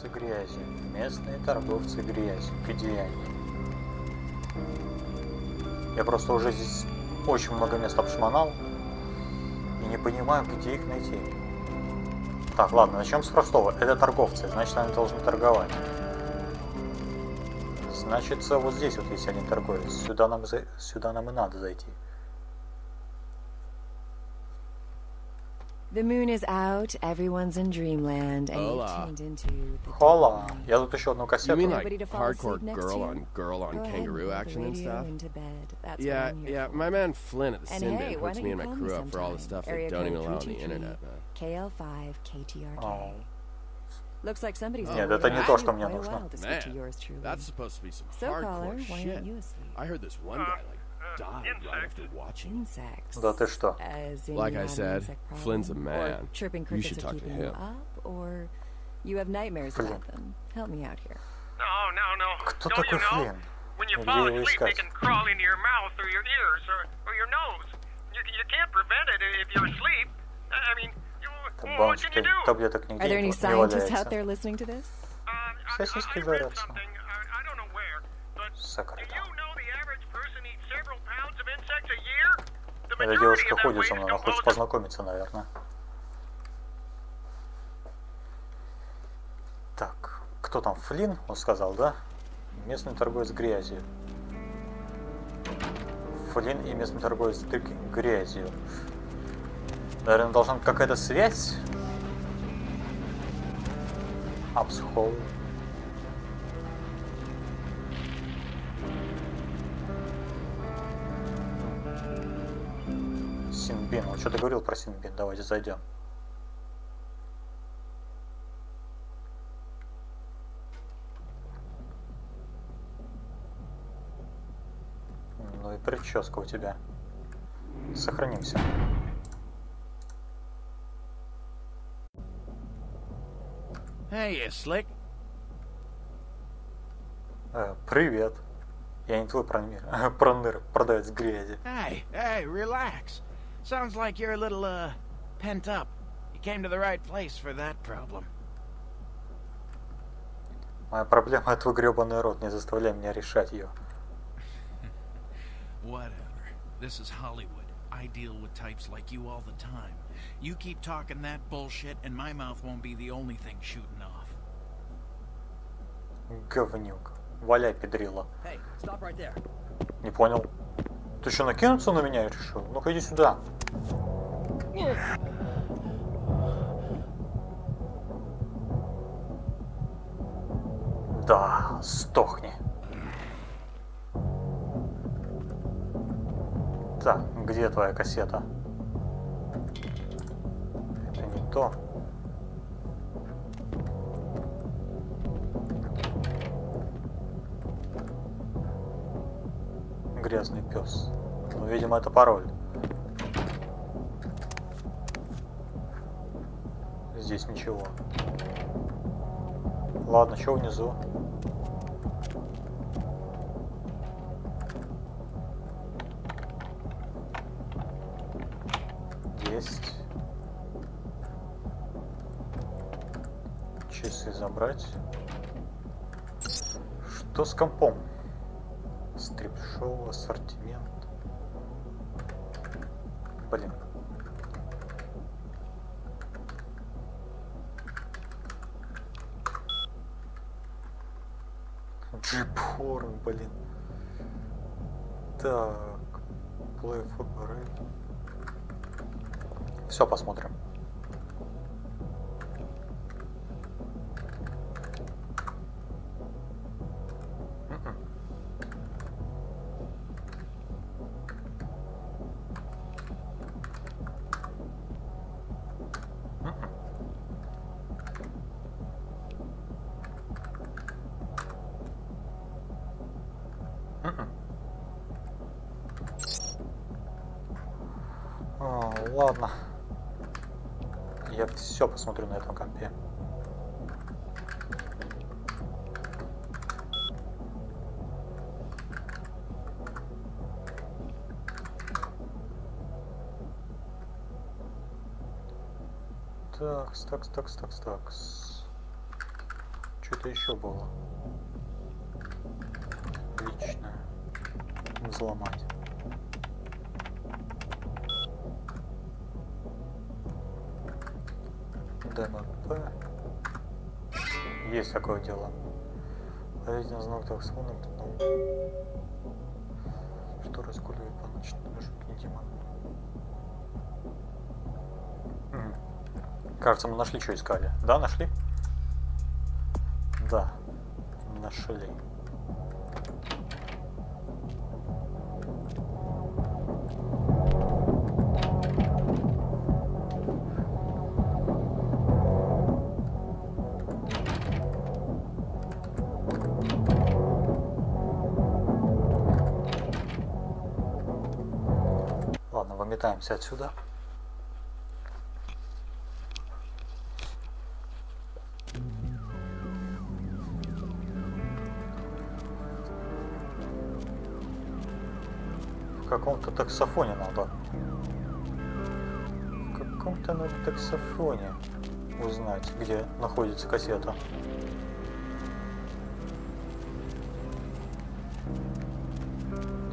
торговцы грязью. Местные торговцы грязью. Где они? Я просто уже здесь очень много мест обшмонал. И не понимаю, где их найти. Так, ладно, начнем с простого. Это торговцы, значит они должны торговать. Значит, вот здесь вот есть один торговец. Сюда нам, за... Сюда нам и надо зайти. The moon is out, everyone's in dreamland, and you've tuned into the Хола! Я тут еще одну You кассету. mean like hardcore girl on girl on Go ahead kangaroo and put the action and radio stuff? into bed. That's what Yeah, I'm here yeah. for. My man Flynn at the And Sin hey, Bin why puts don't me you and my call me crew up for all the sometime? stuff they Area don't code even allow on the 323. internet. man. KL5 KTRK. О, Looks like somebody's Нет, been это не waiting то, for что you мне quite a нужно. while to speak to Man, yours truly. that's supposed to be some So caller, hardcore why shit. aren't you asleep? I heard this one guy like died right after watching. Insects. Да ты что? As in Like you I have an said, insect problem? Flynn's a Or man. chirping You crickets should are talk to keeping you him. up, or you have nightmares Flynn. about them. Help me out here. No, no, no. Кто Don't you такой know? Флинн? When you Где fall его asleep, they искать? can crawl into your mouth or your ears or, or your nose. You, you can't prevent it if you're asleep. I I mean, you, Там well, what can баночки you do? таблеток Are нигде there не, any не scientists валяется. out there listening to this? Uh, I, Сосиски I, I read жарятся. something, I, I don't know where, but do Сахар. you know Эта девушка ходит со мной, она хочет познакомиться, наверное. Так, кто там? Флинн, он сказал, да? Местный торговец грязью. Флинн и местный торговец гр- грязью. Наверное, должна быть какая-то связь. Апсхолл. Синбин. Он что-то говорил про Синбин. Давайте зайдем. Ну и прическа у тебя. Сохранимся. Hey, slick. Э, привет. Я не твой проныр, проныр, продавец грязи. Hey, hey, relax. Sounds like you're a little, uh, pent up. You came to the right place for that problem. Моя проблема твой гребаный рот, не заставляй меня решать ее. Whatever. This is Hollywood. I deal with types like you all the time. You keep talking that bullshit, and my mouth won't be the only thing shooting off. Говнюк. Валяй, педрила. Hey, stop right there. Не понял. Ты что, накинуться на меня решил? Ну-ка иди сюда. Да, сдохни. Так, где твоя кассета? Это не то. Грязный пес. Ну, видимо, это пароль. Здесь ничего. Ладно, что внизу? Есть. Часы забрать. Что с компом? Джипхорн, блин. Так. Play football. Все, посмотрим. Такс, такс, такс, такс, такс. Что-то еще было. Личное. Взломать. ДМП. Есть такое дело. Один знак таксона, потом... Что раскуливает по ночному Кинтима. Кажется, мы нашли, что искали. Да, нашли? Да, нашли. Ладно, выметаемся отсюда. Каком-то таксофоне надо. В каком-то надо таксофоне узнать, где находится кассета.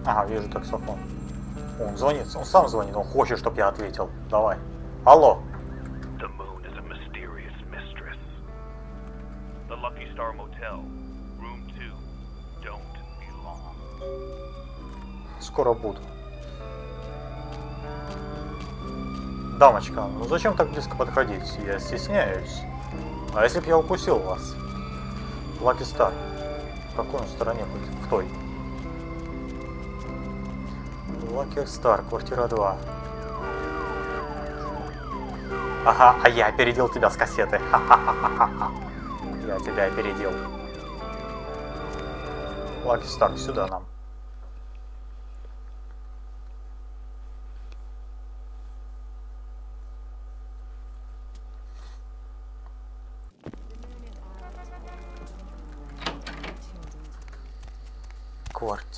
Ага, вижу таксофон. Он звонит, он сам звонит, он хочет, чтобы я ответил. Давай. Алло. The moon Дамочка, ну зачем так близко подходить? Я стесняюсь. А если б я укусил вас? Лаки Стар. В какой он стороне будет? В той. Лаки Стар, квартира 2. Ага, а я опередил тебя с кассеты. Я тебя опередил. Лаки Стар, сюда нам.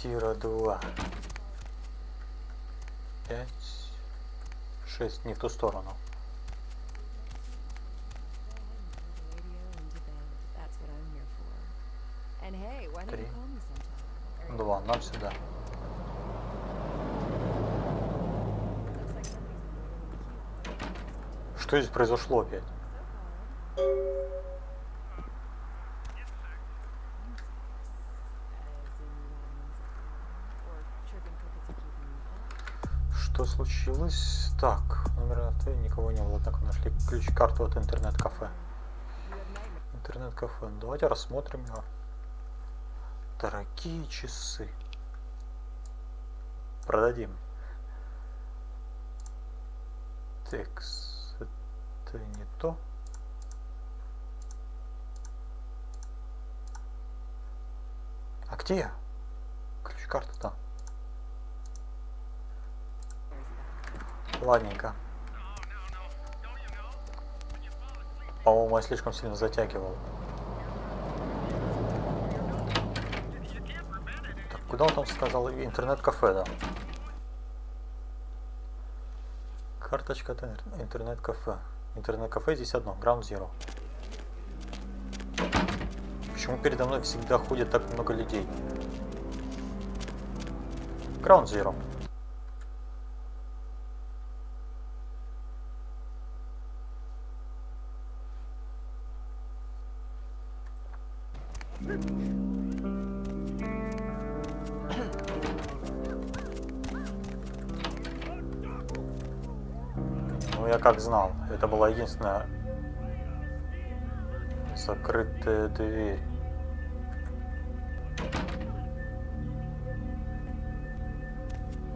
Квартира 2. 5, 6, не в ту сторону. Три. 2, нам сюда. Что здесь произошло опять? Что случилось? Так, номер авто никого не было, однако нашли ключ-карту от интернет-кафе. Интернет-кафе. Давайте рассмотрим его. Дорогие часы. Продадим. Текс. Это не то. А где я? Ключ-карта там. Ладненько. По-моему, я слишком сильно затягивал. Так, куда он там сказал? Интернет-кафе, да. Карточка интернет-кафе. Интернет-кафе здесь одно, Ground Zero. Почему передо мной всегда ходит так много людей? Ground Zero. Как знал. Это была единственная закрытая дверь.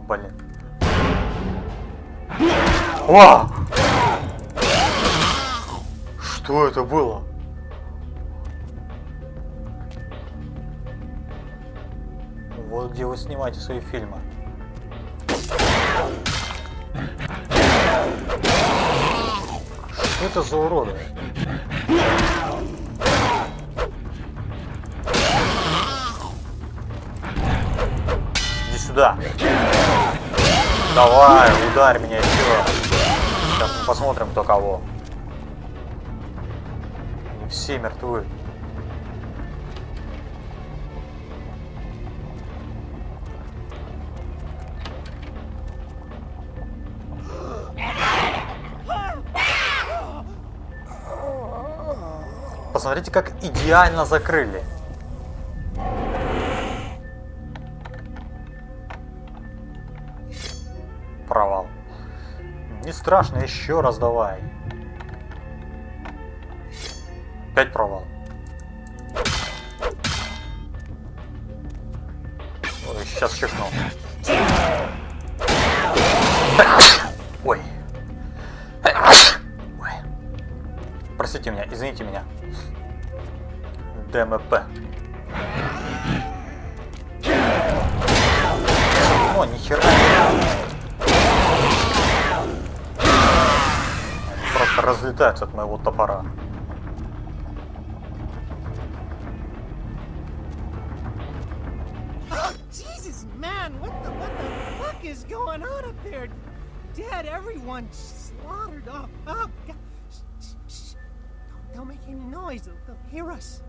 Блин. О! Что это было? Вот где вы снимаете свои фильмы. Что это за уроды? Иди сюда. Давай, ударь меня еще. Сейчас посмотрим, кто кого. Все мертвы. Посмотрите, как идеально закрыли. Провал. Не страшно, еще раз давай. Опять провал. О, нихера. Они просто разлетаются от моего топора. Oh, everyone slaughtered up. Oh, God. Don't, make any noise. They'll, they'll hear us.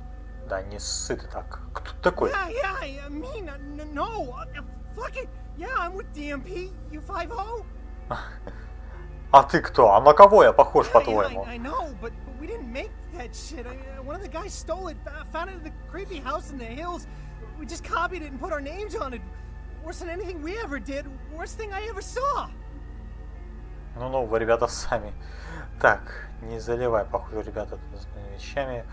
Да не ссы ты так. Кто ты такой? Yeah, yeah, I mean, uh, n- no. Uh, fuck it. Yeah, I'm with DMP. You 5-0? А ты кто? А на кого я похож, Yeah, по-твоему? I, I know, but, we didn't make that shit. I, uh, one of the guys stole it, uh, found it in the creepy house in the hills. We just copied it and put our names on it. Worse than anything we ever did. Worst thing I ever saw. Ну-ну, вы, ребята, сами. Так, не заливай, похоже, ребята, с вещами.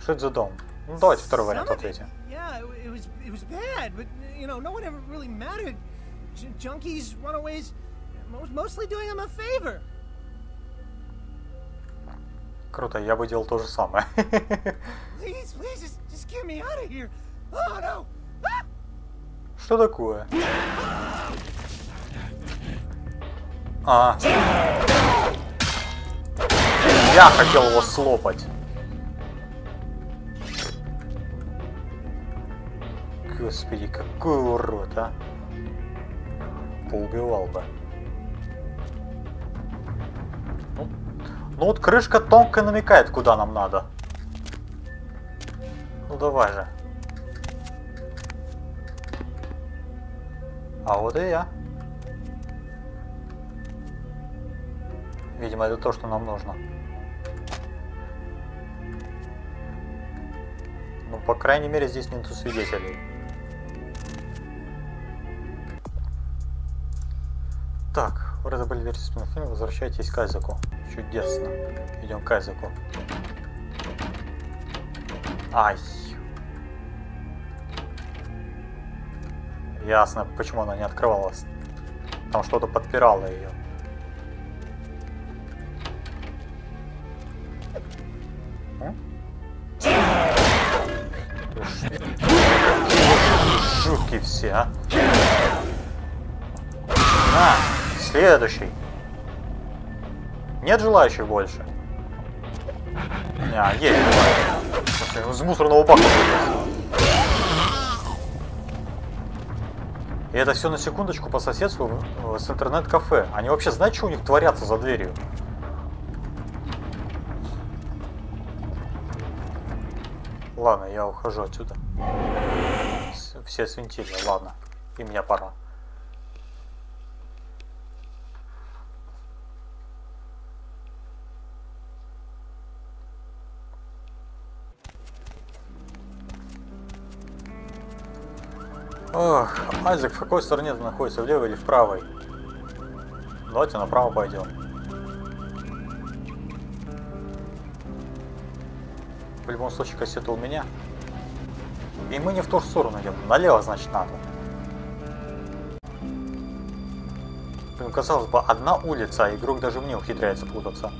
Что это за дом? Ну, давайте второй вариант ответим. Yeah, it was it was bad, but you know, no one ever really mattered. Junkies, runaways, most, mostly doing them a favor. Круто, я бы делал то же самое. Please, please, just, just get me out of here. Oh no! Ah! Что такое? А. Я хотел его слопать. Господи, какой урод, а. Поубивал бы. Ну, ну вот крышка тонко намекает, куда нам надо. Ну давай же. А вот и я. Видимо, это то, что нам нужно. Ну, по крайней мере, здесь нету свидетелей. Так, вы разобрали версию фильма, возвращайтесь к Айзеку. Чудесно. Идем к Айзеку. Ай. Ясно, почему она не открывалась. Там что-то подпирало ее. Жуткие все, а. Следующий. Нет желающих больше? А, есть Из мусорного бака. И это все на секундочку по соседству э, с интернет-кафе. Они вообще знают, что у них творятся за дверью? Ладно, я ухожу отсюда. С- Все свинтили, ладно. И мне пора. Айзек, в какой стороне ты находишься, в левой или в правой? Давайте направо пойдем. В любом случае кассета у меня. И мы не в ту сторону идем. Налево, значит, надо. Блин, казалось бы, одна улица, а игрок даже мне ухитряется путаться.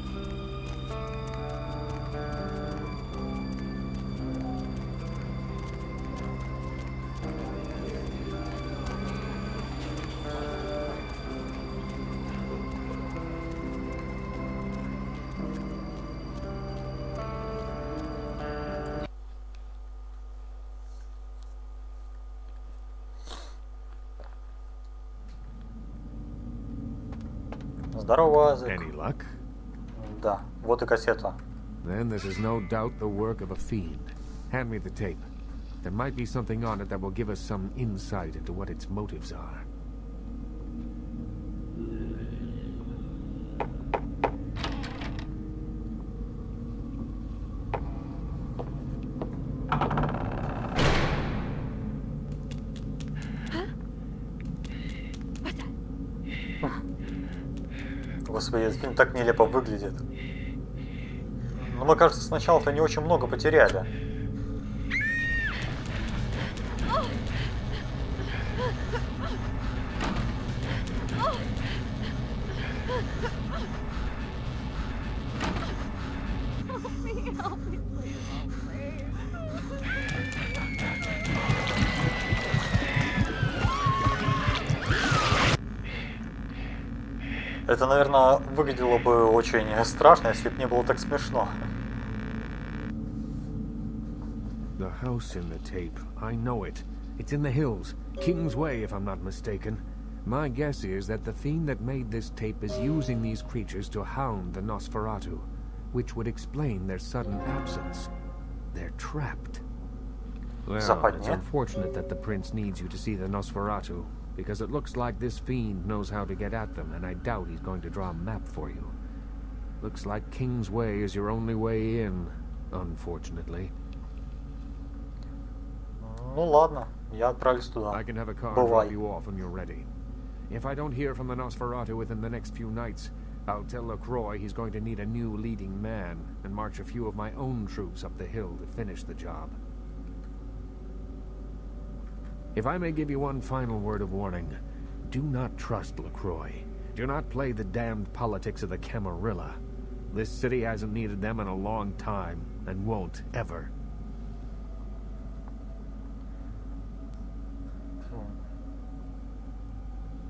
Здорово, Азек. Any luck? Да, вот и кассета. Then this is no doubt the work of a fiend. Hand me the tape. There might be something on it that will give us some insight into what its motives are. Так нелепо выглядит. Но мы, кажется, сначала-то не очень много потеряли. Это, наверное, выглядело бы очень страшно, если бы не было так смешно. The house in the tape. I know it. It's in the hills. King's Way, if I'm not mistaken. My guess is that the fiend that made this tape is using these creatures to hound the Nosferatu, which would explain their sudden absence. They're trapped. Well, it's Западня. unfortunate that the prince needs you to see the Nosferatu, because it looks like this fiend knows how to get at them, and I doubt he's going to draw a map for you. Looks like King's Way is your only way in, unfortunately. Ну ладно, я отправлюсь туда. I can have a car Бывай. drop you off when you're ready. If I don't hear from the Nosferatu within the next few nights, I'll tell LaCroix he's going to need a new leading man and march a few of my own troops up the hill to finish the job. If I may give you one final word of warning, do not trust LaCroix. Do not play the damned politics of the Camarilla. This city hasn't needed them in a long time, and won't ever.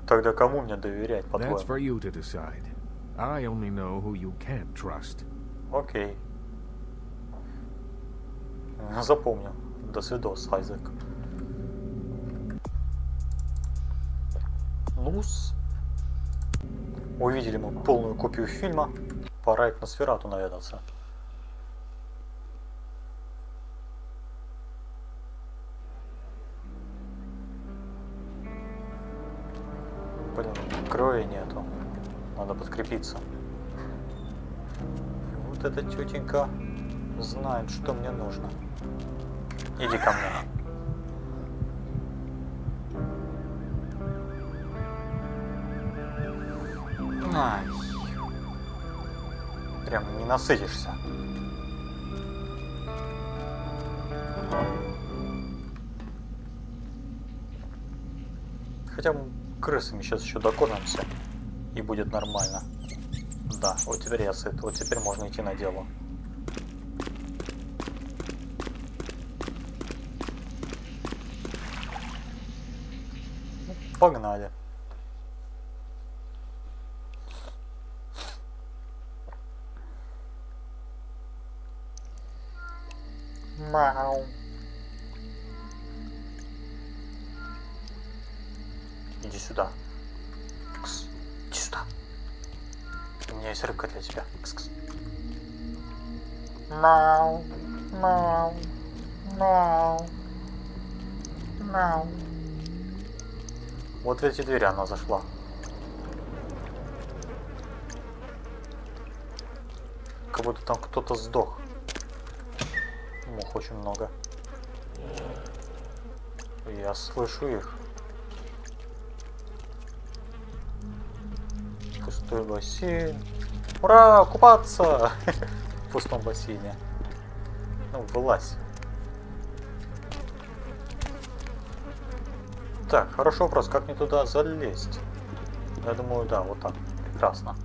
Тогда кому мне доверять, That's по-твоему? for you to decide. I only know who you can't trust. Окей. Запомню. До свидос, Айзек. Нус. Увидели мы полную копию фильма. Пора и к Носферату наведаться. Блин, крови нету. Надо подкрепиться. Вот эта тетенька знает, что мне нужно. Иди ко мне. Ай. Прям не насытишься. Хотя мы крысами сейчас еще докормимся. И будет нормально. Да, вот теперь я сыт. Вот теперь можно идти на дело. Ну, Погнали. Есть рыбка для тебя. Кс-кс. Мяу. Мяу. Мяу. Мяу. Вот в эти двери она зашла. Как будто там кто-то сдох. Мух очень много. Я слышу их. Пустой бассейн. Ура, купаться! В пустом бассейне. Ну, вылазь. Так, хороший вопрос, как мне туда залезть? Я думаю, да, вот так. Прекрасно.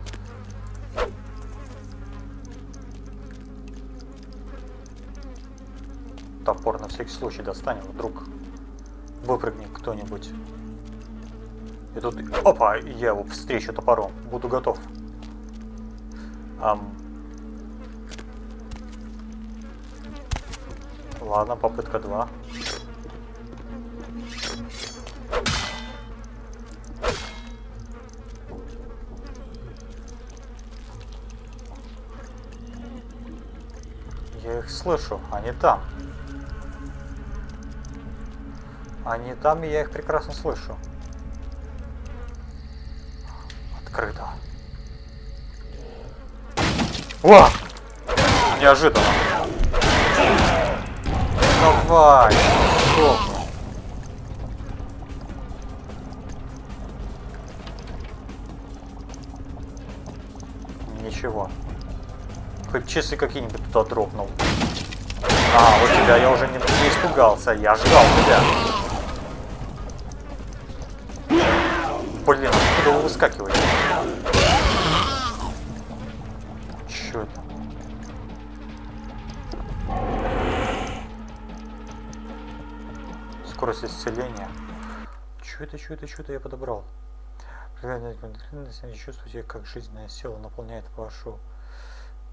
Топор на всякий случай достанем, вдруг выпрыгнет кто-нибудь. И тут, опа, я его встречу топором, буду готов. Ам. Ладно, попытка 2. Я их слышу, они там. Они там, и я их прекрасно слышу. Открыто. О! Неожиданно. Давай. Сдохни. часы какие-нибудь туда дропнул. А, вот тебя я уже не, не испугался, я ждал тебя. Блин, откуда вы выскакиваете? Скорость исцеления. Чё это, чё это, чё это я подобрал? Чувствуйте, как жизненная сила наполняет вашу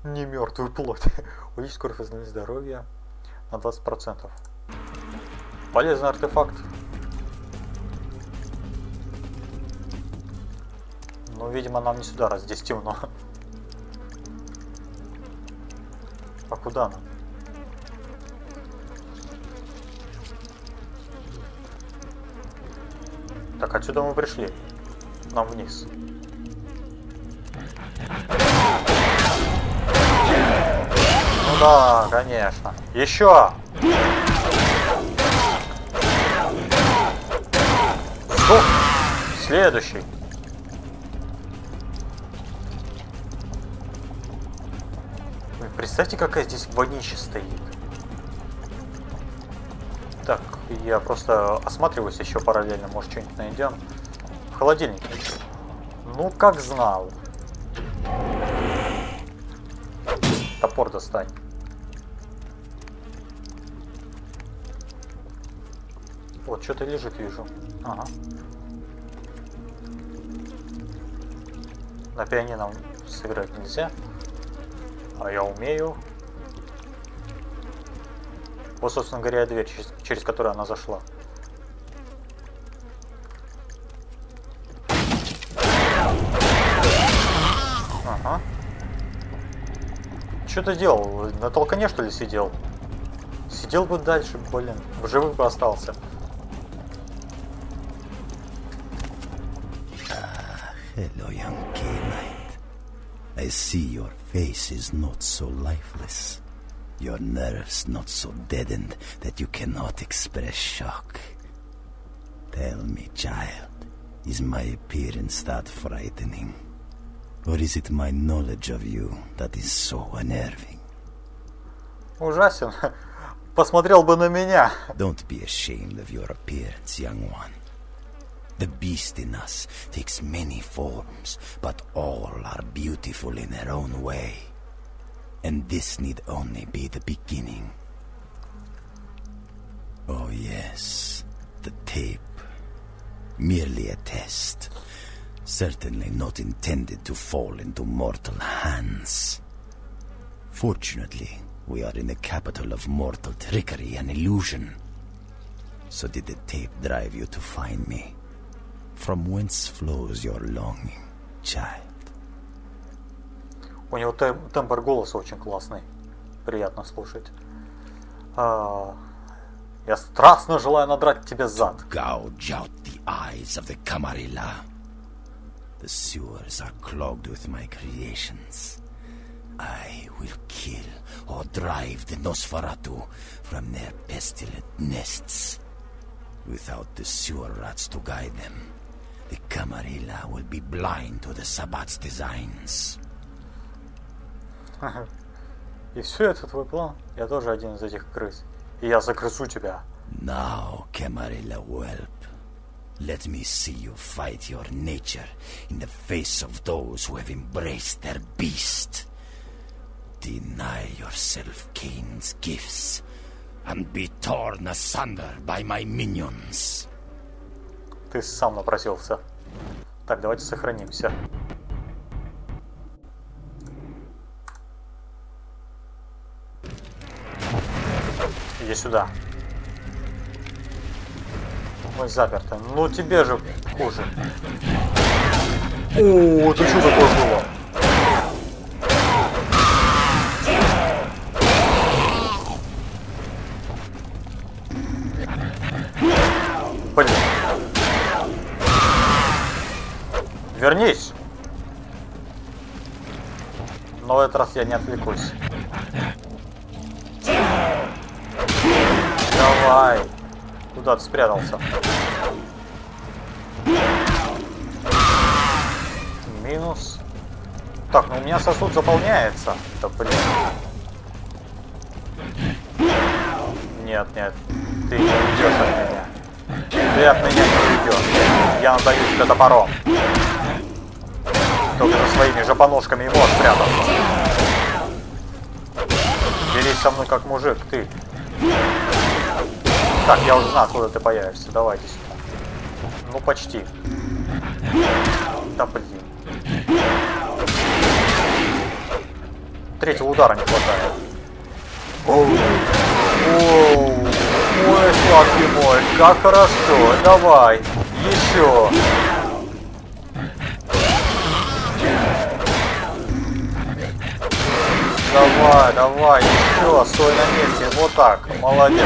не мертвую плоть. Увеличить скорость восстановления здоровья на 20%. Полезный артефакт. Ну, видимо, нам не сюда, раз здесь темно. А куда нам? Так, отсюда мы пришли. Нам вниз. Ну да, конечно. Еще! Стоп! Следующий. Представьте, какая здесь вонища стоит. Я просто осматриваюсь еще параллельно, может что-нибудь найдем. В холодильнике. Ну, как знал. Топор достань. Вот, что-то лежит, вижу. Ага. На пианино сыграть нельзя. А я умею. Вот, собственно говоря, дверь, через, через которую она зашла. Ага. Что ты делал? На толкане что ли сидел? Сидел бы дальше, блин. В живых бы остался. Hello, young K-Knight. I see your face is not so lifeless. Your nerves not so deadened that you cannot express shock. Tell me, child, is my appearance that frightening? Or is it my knowledge of you that is so unnerving? Ужасен. Посмотрел бы на меня. Don't be ashamed of your appearance, young one. The beast in us takes many forms, but all are beautiful in their own way. And this need only be the beginning. Oh, yes, the tape. Merely a test. Certainly not intended to fall into mortal hands. Fortunately, we are in the capital of mortal trickery and illusion. So did the tape drive you to find me? From whence flows your longing, child? У него тем- тембр голоса очень классный. Приятно слушать. А, я страстно желаю надрать тебе зад. Gouge out the eyes of the Camarilla. The sewers are clogged with my creations. I will kill or drive the Nosferatu from their pestilent nests. Without the sewer rats to guide them, the Camarilla will be blind to the Sabbat's designs. И все это твой план? Я тоже один из этих крыс. И я загрызу тебя. Now, Camarilla whelp, let me see you fight your nature in the face of those who have embraced their beast. Deny yourself Cain's gifts and be torn asunder by my minions. Ты сам напросился. Так, давайте сохранимся. Иди сюда. Мы заперты. Ну тебе же хуже. О, это что такое было? Блин. Вернись. Но в этот раз я не отвлекусь. Давай. Куда ты спрятался? Минус. Так, ну у меня сосуд заполняется. Да блин. Нет, нет. Ты не уйдешь от меня. Ты от меня не уйдешь. Я надаю тебя топором. Только за своими жопоножками и можешь прятаться. Дерись со мной как мужик, ты. Так, я уже знаю, откуда ты появишься. Давайте сюда. Ну, почти. Да блин. Третьего удара не хватает. Оу. Оу. Ой, сладкий мой, как хорошо. Давай. Еще. Давай, давай, еще, стой на месте, вот так, молодец.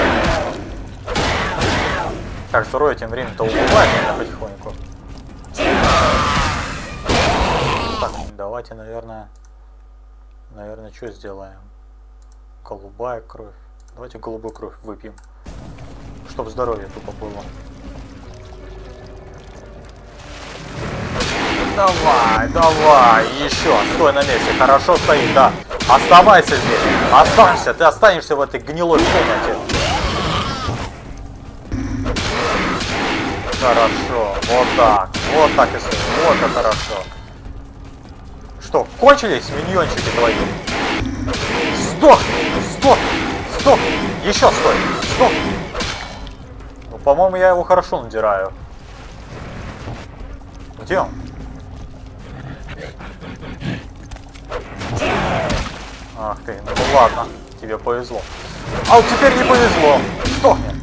Так, второе тем временем-то убивает меня потихоньку. Так, давайте, наверное, наверное, что сделаем? Голубая кровь. Давайте голубую кровь выпьем, чтобы здоровье тупо было. Давай, давай, еще, стой на месте, хорошо стоит, да. Оставайся здесь, останься, ты останешься в этой гнилой комнате. Хорошо, вот так, вот так и вот это хорошо. Что, кончились миньончики твои? Сдохни, сдохни, сдохни, еще стой, сдохни. Ну, по-моему, я его хорошо надираю. Где он? Ах ты, ну ладно, тебе повезло. А вот теперь не повезло. Сдохни.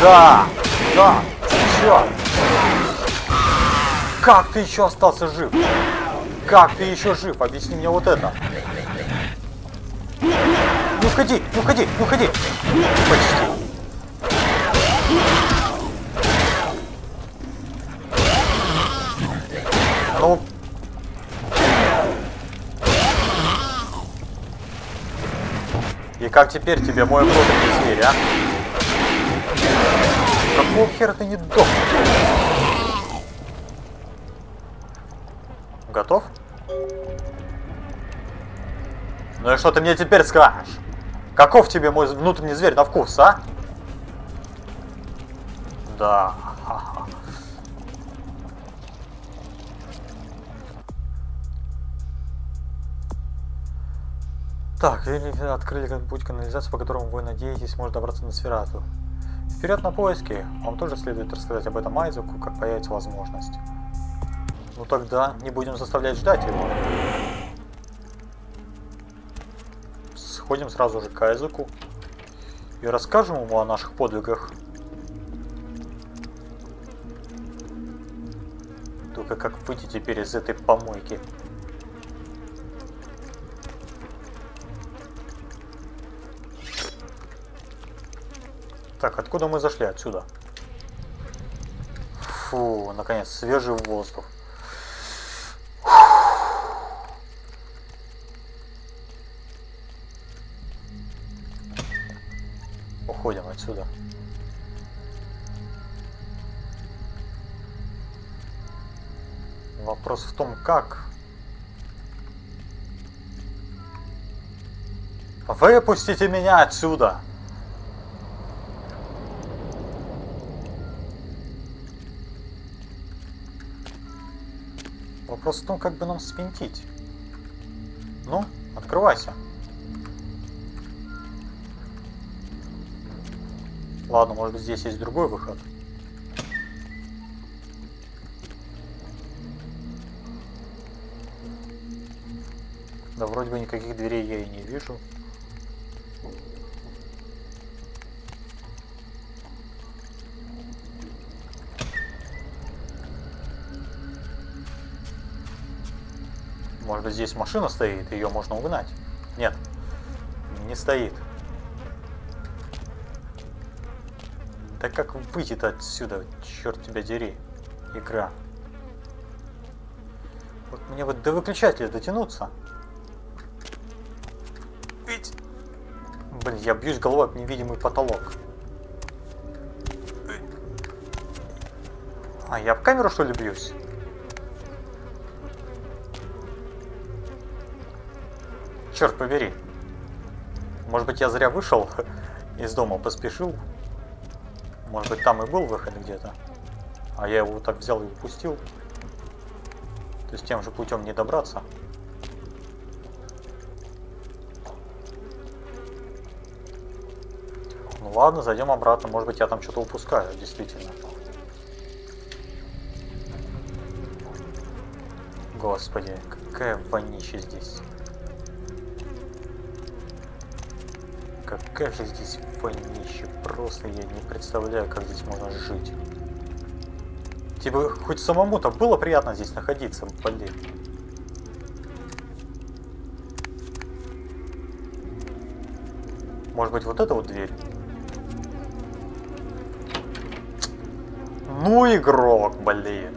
Да, да, еще. Как ты еще остался жив? Как ты еще жив? Объясни мне вот это. Ну ходи, ну ходи, ну ходи. Почти. Ну, И как теперь тебе мой внутренний зверь, а? Какого хера ты не дох? Готов? Ну и что ты мне теперь скажешь? Каков тебе мой внутренний зверь на вкус, а? Да. Так, открыли путь канализации, по которому вы надеетесь может добраться на Сферату. Вперед на поиски! Вам тоже следует рассказать об этом Айзеку, как появится возможность. Ну тогда не будем заставлять ждать его. Сходим сразу же к Айзеку и расскажем ему о наших подвигах. Только как выйти теперь из этой помойки? Так, откуда мы зашли? Отсюда. Фу, наконец, свежий воздух. Уходим отсюда. Вопрос в том, как. Выпустите меня отсюда! Вопрос в том, как бы нам свинтить. Ну, открывайся. Ладно, может здесь есть другой выход. Да вроде бы никаких дверей я и не вижу. Здесь машина стоит, ее можно угнать? Нет, не стоит. Так как выйти-то отсюда, черт тебя дери, игра. Вот мне вот до выключателя дотянуться. Ведь... Блин, я бьюсь головой об невидимый потолок. А, я в камеру что ли бьюсь? Черт побери. Может быть, я зря вышел из дома, поспешил. Может быть, там и был выход где-то. А я его так взял и упустил. То есть тем же путем не добраться. Ну ладно, зайдем обратно. Может быть, я там что-то упускаю, действительно. Господи, какая вонища здесь. Какая же здесь вонища. Просто я не представляю, как здесь можно жить. Тебе хоть самому-то было приятно здесь находиться, блин. Может быть, вот эта вот дверь? Ну, игрок, блин.